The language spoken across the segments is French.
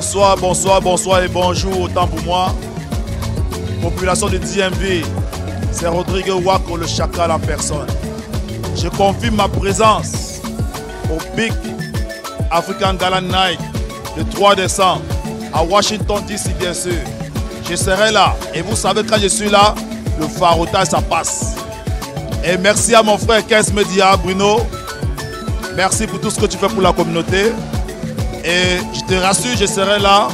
Bonsoir, bonsoir, bonsoir et bonjour, autant pour moi. Population de DMV, c'est Rodrigue Wako, le chacal en personne. Je confirme ma présence au Big African Gala Night le 3 décembre à Washington DC, bien sûr. Je serai là et vous savez, quand je suis là, le farotage, ça passe. Et merci à mon frère 15 Media, Bruno. Merci pour tout ce que tu fais pour la communauté. Et je te rassure, je serai là.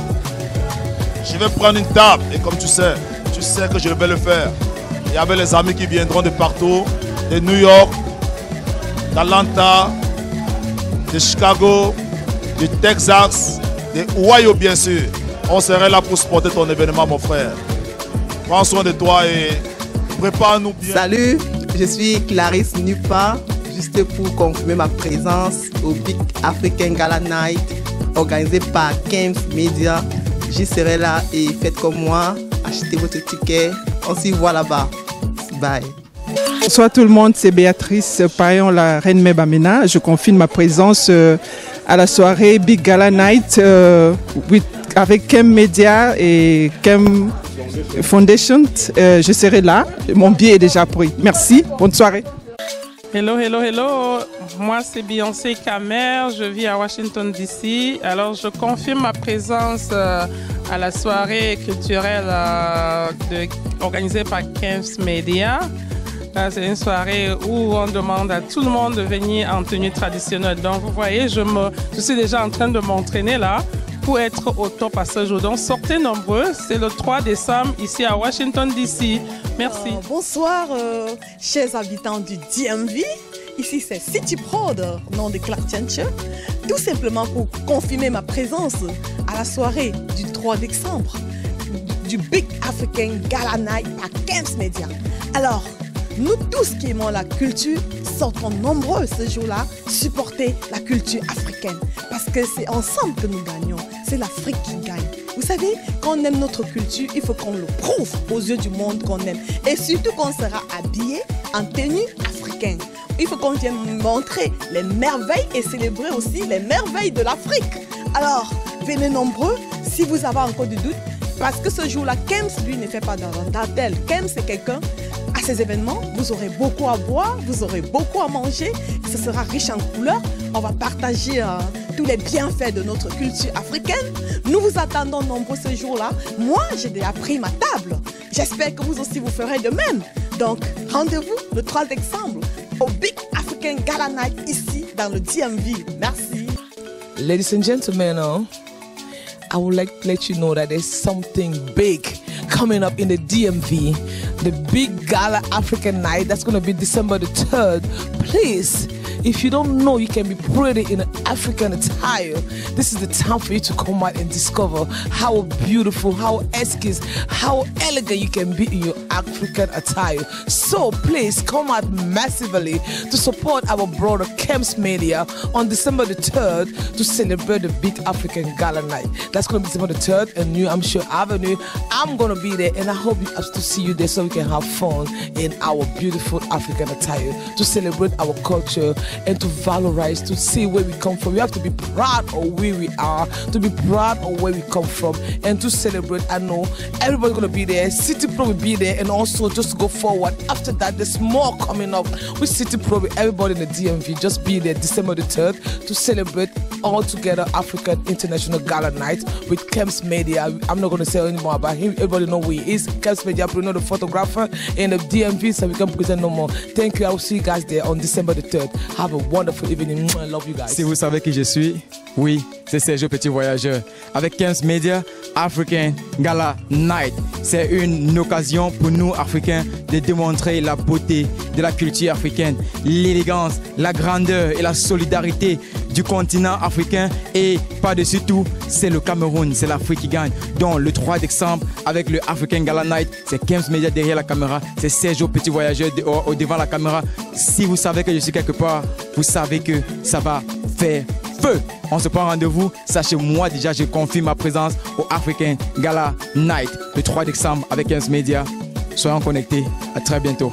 Je vais prendre une table. Et comme tu sais, tu sais que je vais le faire. Il y avait les amis qui viendront de partout, de New York, d'Atlanta, de Chicago, du Texas, de Ohio bien sûr. On serait là pour supporter ton événement mon frère. Prends soin de toi et prépare-nous bien. Salut, je suis Clarisse Nupa, juste pour confirmer ma présence au Big African Gala Night organisé par Games Media. J'y serai là et faites comme moi, achetez votre ticket. On s'y voit là-bas. Bye. Bonsoir tout le monde, c'est Béatrice Payon, la reine Mebamena. Je confirme ma présence euh, à la soirée Big Gala Night euh, with- avec Kem Media et Kem Foundation. Euh, je serai là. Mon billet est déjà pris. Merci. Bonne soirée. Hello, hello, hello. Moi, c'est Beyoncé Kamer. Je vis à Washington, D.C. Alors, je confirme ma présence euh, à la soirée culturelle euh, organisée par 15 Media. Euh, C'est une soirée où on demande à tout le monde de venir en tenue traditionnelle. Donc, vous voyez, je, me, je suis déjà en train de m'entraîner là pour être au top à ce jour. Donc, sortez nombreux. C'est le 3 décembre ici à Washington, D.C. Merci. Euh, bonsoir, euh, chers habitants du DMV. Ici, c'est City Prod, nom de Clark Tianche. Tout simplement pour confirmer ma présence à la soirée du 3 décembre du Big African Gala Night à Camps Media. Alors, nous tous qui aimons la culture sortons nombreux ce jour-là supporter la culture africaine. Parce que c'est ensemble que nous gagnons. C'est l'Afrique qui gagne. Vous savez, quand on aime notre culture, il faut qu'on le prouve aux yeux du monde qu'on aime. Et surtout qu'on sera habillé en tenue africaine. Il faut qu'on vienne montrer les merveilles et célébrer aussi les merveilles de l'Afrique. Alors, venez nombreux si vous avez encore du doute. Parce que ce jour-là, Kems, lui, ne fait pas dentelle. Kems, c'est quelqu'un, ces événements, vous aurez beaucoup à boire, vous aurez beaucoup à manger, ce sera riche en couleurs. On va partager euh, tous les bienfaits de notre culture africaine. Nous vous attendons nombreux ce jour-là. Moi, j'ai déjà pris ma table. J'espère que vous aussi, vous ferez de même. Donc, rendez-vous le 3 décembre au Big African Gala Night ici, dans le DMV. Merci. Ladies and gentlemen, uh, I would like to let you know that there's something big coming up in the DMV. The big gala African night that's going to be December the 3rd. Please, if you don't know you can be pretty in an African attire, this is the time for you to come out and discover how beautiful, how esquisse, how elegant you can be in your African attire. So please come out massively to support our brother Kems Media on December the 3rd to celebrate the big African Gala night. That's going to be December the 3rd in New Hampshire Avenue. I'm going to be there and I hope to see you there so we can have fun in our beautiful African attire to celebrate our culture and to valorize, to see where we come from. We have to be proud of where we are, to be proud of where we come from, and to celebrate. I know everybody's to be there. City Pro will be there, and also just go forward. After that, there's more coming up with City Pro, everybody in the DMV. Just be there December the 3rd to celebrate all together African International Gala Night with Kems Media. I'm not going to say any more about him. Everybody know who he is. Kems Media, Bruno, the photographer, and the DMV, so we can present no more. Thank you. I will see you guys there on December the 3rd. Have a wonderful evening. I love you guys. Si vous savez qui je suis, oui, c'est Sergio Petit Voyageur. Avec 15 Media, African Gala Night. C'est une occasion pour nous, Africains, de démontrer la beauté de la culture africaine, l'élégance, la grandeur et la solidarité du continent africain. Et par-dessus tout, c'est le Cameroun, c'est l'Afrique qui gagne. Donc le 3 décembre, avec le African Gala Night, c'est 15 Media derrière la caméra, c'est Sergio Petit Voyageur de- au- devant la caméra. Si vous savez que je suis quelque part, vous savez que ça va faire feu. On se prend rendez-vous. Sachez, moi déjà, je confirme ma présence au African Gala Night le 3 décembre avec 15 Media. Soyons connectés. À très bientôt.